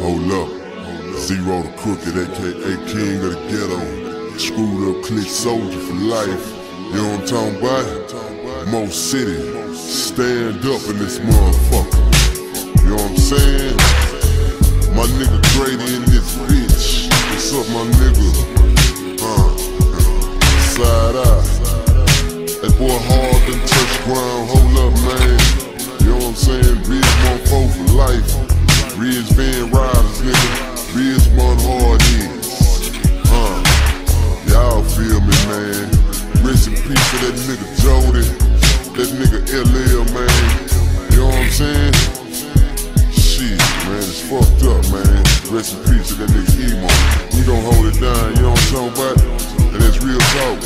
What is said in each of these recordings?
Hold up. Z-Ro the crooked, aka King of the Ghetto. Screwed up click soldier for life. You know what I'm talking about? Mo City. Stand up in this motherfucker. You know what I'm saying? My nigga Grady in this bitch. To that nigga Jody. That nigga LL, man. You know what I'm saying? Shit, man, it's fucked up, man. Rest in peace to that nigga Emo. We gon' hold it down, you know what I'm talking about? And that's real talk.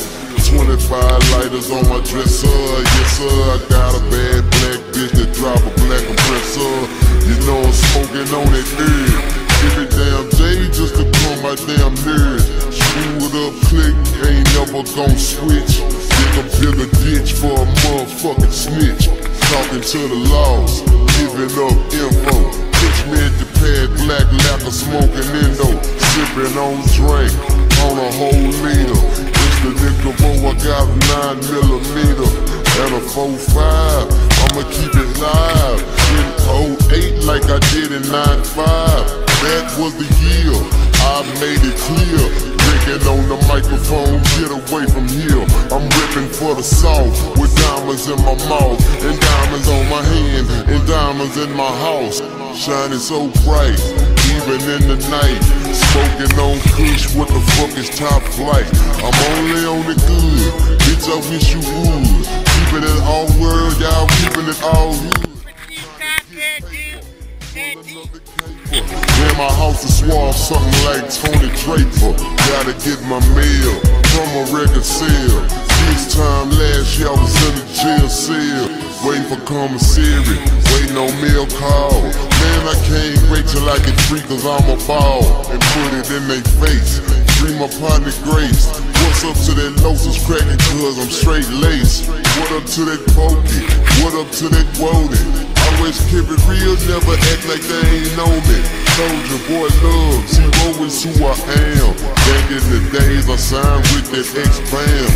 25 lighters on my dresser, yes sir. I got a bad black bitch that drop a black compressor. You know I'm smoking on that nerd. Give it damn J just to call my damn nerd. Screw it up, click, ain't never gon' switch. Dig a bigger ditch for a motherfucking snitch. Talking to the laws, giving up info. Catch me at the pad, black lacquer smoking indo. Sipping on drink, on a whole meal. It's the Mo, I got a 9 millimeter and a 4-5. I'ma keep it live in 08 like I did in 95. That was the year I made it clear. Drinking on the microphone, get away from here. I'm ripping for the south with diamonds in my mouth and diamonds on my hand and diamonds in my house. Shining so bright, even in the night. Smoking on kush, what the fuck is top flight? I'm only on the good, bitch. I wish you would. Keeping it all world, y'all keeping it all hood. In my house is suave, something like Tony Draper. Gotta get my mail from a record sale. This time last year I was in the jail cell. Waiting for commissary, waiting on mail call. Man, I can't wait till I get free cause I'm a ball. And put it in their face. Free my the Grace. What's up to that Lotus cracking cause I'm straight laced. What up to that pokey? What up to that woody? Always keep it real, never act like they ain't know me. Soldier boy love, who I am. Back in the days I signed with that X-Bam.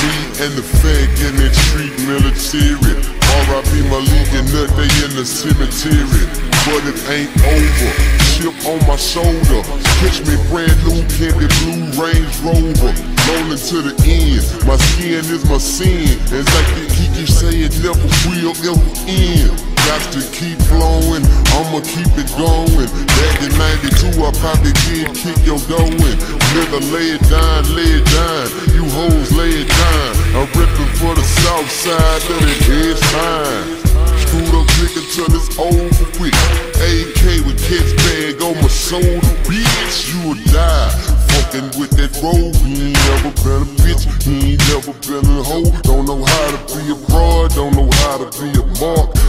Me and the fag in that street military. R.I.P. Malik and Nut, they in the cemetery. But it ain't over. Chip on my shoulder. Catch me brand new candy blue Range Rover. Rolling to the end. My skin is my sin. And like the Kiki say, it never will ever end. Got to keep flowing, I'ma keep it going. Back in 92, I probably did kick your going. Nigga, lay it down, lay it down. You hoes, lay it down. I'm ripping for the south side of the head sign. Screwed up nigga till it's over with. AK with kids bag on my shoulder, bitch, you will die. Fucking with that road, he ain't never been a bitch, he ain't never been a hoe. Don't know how to be a broad, don't know how to be a mark.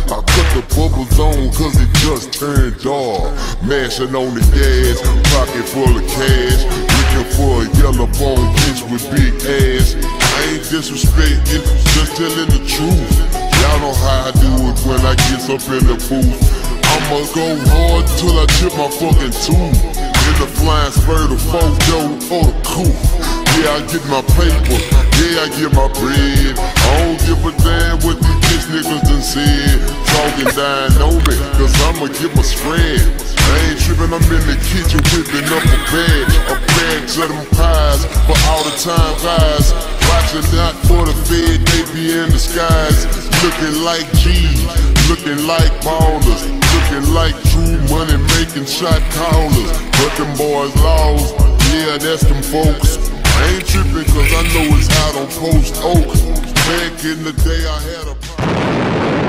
The bubbles on cause it just turned dark. Mashing on the gas, pocket full of cash. Looking for a yellow bone bitch with big ass. I ain't disrespecting, just telling the truth. Y'all know how I do it when I get up in the booth. I'ma go hard till I chip my fucking tooth. In the flying spur, the photo or the coupe. Yeah, I get my paper, yeah, I get my bread. I don't give a damn what these bitch niggas done said. Talking on me, cause I'ma get my spread. I ain't tripping, I'm in the kitchen whipping up a bag. A bag to them pies for all the time guys. Watching out for the fed, they be in the skies. Looking like G's, looking like ballers. Looking like true money making shot callers. But them boys lost, yeah, that's them folks. Ain't tripping cause I know it's hot on Post Oak. Back in the day I had a